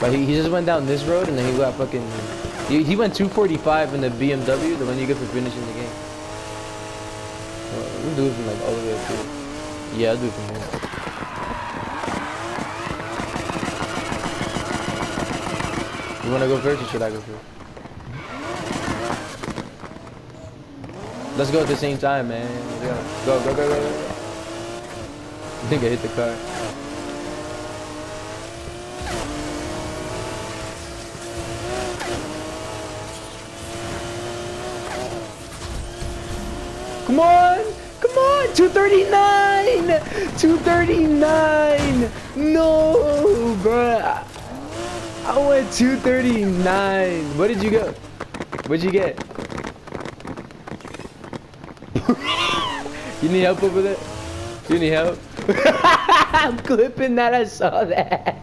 But he, he just went down this road and then he got fucking. He, he went 245 in the BMW, the one you get for finishing the game. Well, we do it from like all the way up here. Yeah, I'll do it from here. You wanna go first or should I go first? Let's go at the same time, man. Go, go, go, go. go. I think I hit the car. Come on! Come on! 239! 239! No, bruh. I went 239. What did you go? What'd you get? you need help over there? You need help? I'm clipping that. I saw that.